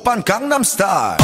오빤 강남스타일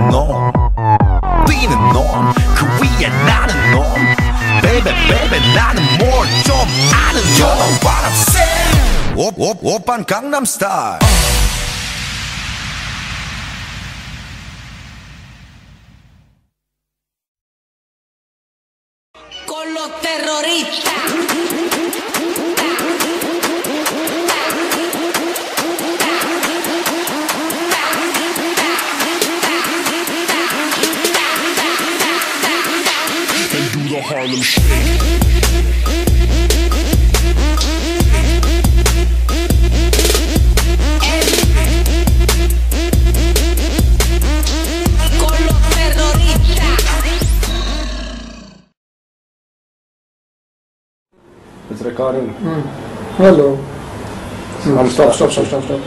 아는 놈 뛰는 놈그 위에 나는 놈 베베 베베 나는 뭘 좀 아는 놈 You know what I'm saying 오, 오, 오빤 강남스타일 Do the Harlem Shake. Con los terroristas. It's recording. Hello. Um, stop, stop, stop, stop, stop.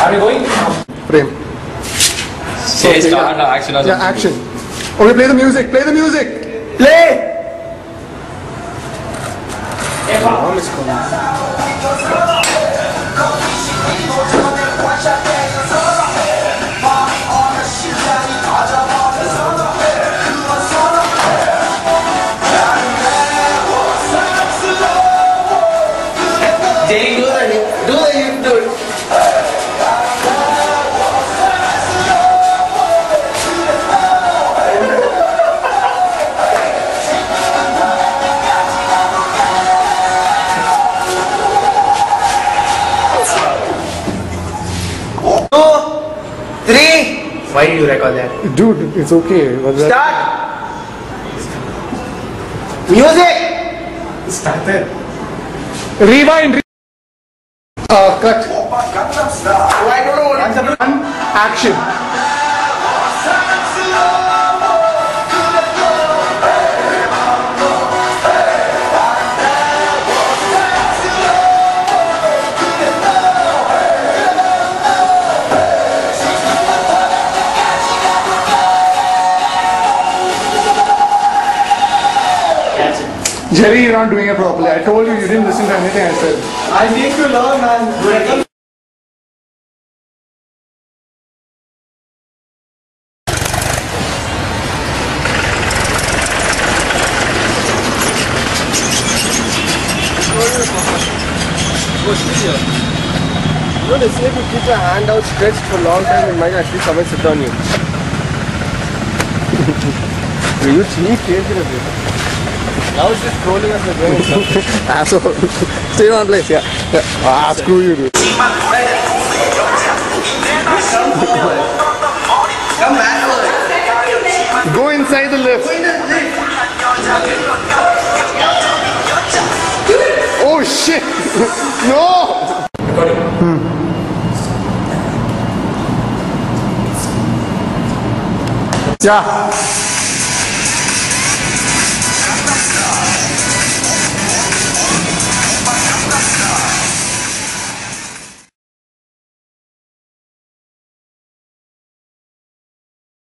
Are we going? Frame. Say start now, action Yeah, something. action. Okay, play the music. Play the music. Play. Jay, Why did you record that? Dude, it's okay. Was that- Start. Music. Rewind. re- Uh, cut. I don't know what it's One. Action. Jerry, you're not doing it properly. I told you you didn't listen to anything I said. I need to learn, man. You know, they say if you keep your hand out stretched for a long time, it might actually come and sit on you. You cheap crazy. I was just trolling us again. Asshole. Stay one place, yeah. yeah. Ah, screw you, dude. Go inside the lift. Oh shit! no! Hmm. Yeah.